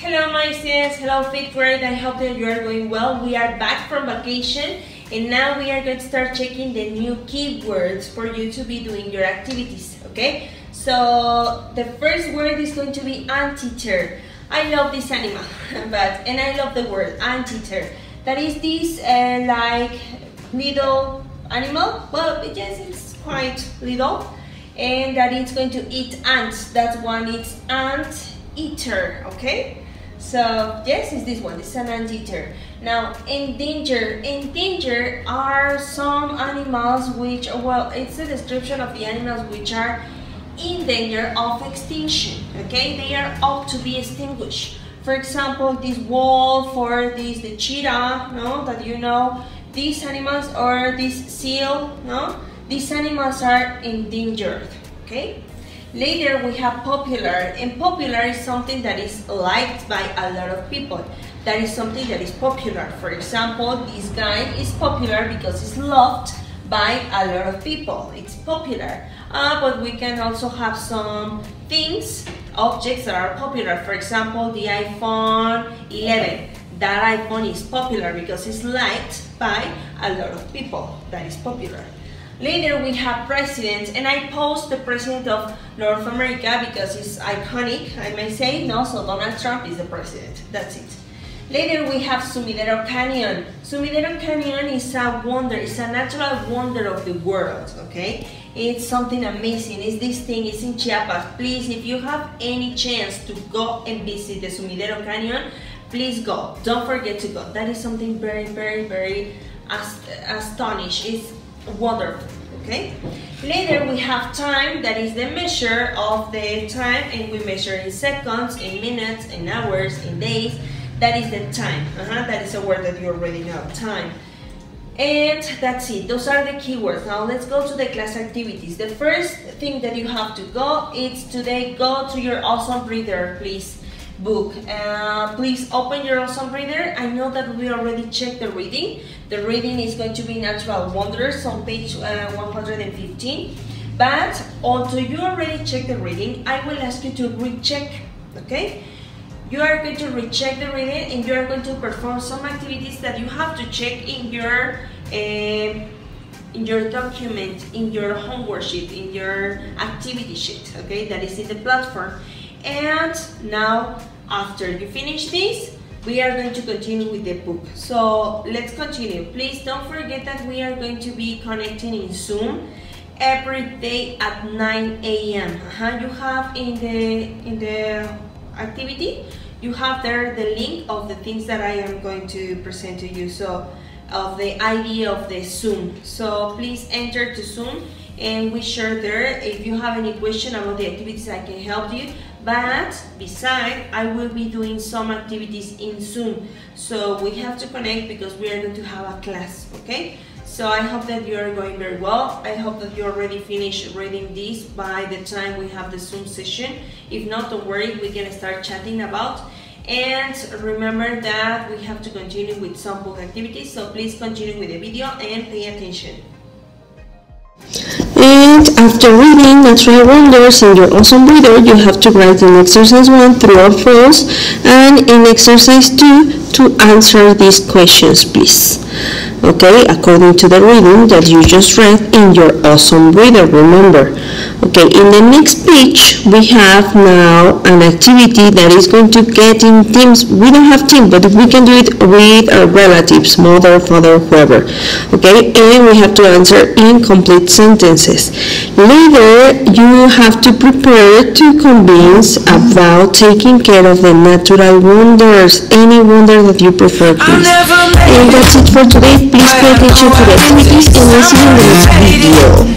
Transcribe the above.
Hello my students, hello fifth grade, I hope that you are going well. We are back from vacation and now we are going to start checking the new keywords for you to be doing your activities, okay? So the first word is going to be anteater. I love this animal, but and I love the word anteater. That is this uh, like little animal, well yes it's quite little and that it's going to eat ants. That one it's ant eater, okay? So yes, is this one, it's an anteater. Now, endanger. Endanger are some animals which, well, it's a description of the animals which are in danger of extinction, okay? They are up to be extinguished. For example, this wolf or this, the cheetah, no, that you know, these animals or this seal, no? These animals are endangered, okay? Later we have popular, and popular is something that is liked by a lot of people. That is something that is popular. For example, this guy is popular because it's loved by a lot of people. It's popular. Uh, but we can also have some things, objects that are popular. For example, the iPhone 11. That iPhone is popular because it's liked by a lot of people. That is popular. Later we have president, and I post the president of North America because it's iconic, I may say, no, so Donald Trump is the president, that's it. Later we have Sumidero Canyon. Sumidero Canyon is a wonder, it's a natural wonder of the world, okay? It's something amazing, it's this thing, it's in Chiapas. Please, if you have any chance to go and visit the Sumidero Canyon, please go, don't forget to go. That is something very, very, very ast astonishing. It's wonderful okay? Later we have time that is the measure of the time and we measure in seconds in minutes in hours in days. That is the time uh -huh. that is a word that you already know time. And that's it. Those are the keywords. Now let's go to the class activities. The first thing that you have to go is today go to your awesome reader please book. Uh, please open your awesome reader. I know that we already checked the reading. The reading is going to be Natural Wonders on page uh, 115. But although you already checked the reading, I will ask you to recheck, okay? You are going to recheck the reading and you are going to perform some activities that you have to check in your uh, in your document, in your homework sheet, in your activity sheet, okay, that is in the platform. And now after you finish this, we are going to continue with the book. So let's continue. Please don't forget that we are going to be connecting in Zoom every day at 9 a.m. Uh -huh. You have in the in the activity, you have there the link of the things that I am going to present to you. So of the idea of the Zoom. So please enter to Zoom and we share there. If you have any question about the activities, I can help you. But besides, I will be doing some activities in Zoom. So we have to connect because we are going to have a class, okay? So I hope that you are going very well. I hope that you already finished reading this by the time we have the Zoom session. If not, don't worry, we can start chatting about. And remember that we have to continue with some book activities. So please continue with the video and pay attention. And after reading Natural Wonders in your awesome reader, you have to write in exercise 1 true or false and in exercise 2 to answer these questions, please okay according to the reading that you just read in your awesome reader remember. Okay in the next page we have now an activity that is going to get in teams we don't have team but we can do it with our relatives mother father whoever. Okay and we have to answer incomplete sentences. Later you have to prepare to convince about taking care of the natural wonders. Any wonder that you prefer please. and that's it for today Please pay attention to the activities and we'll see you in the next video.